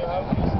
Hello.